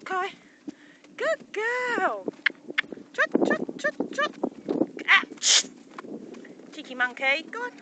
up, Kai. Good girl. Trot, trot, trot, trot. Ah. Cheeky monkey. Go on.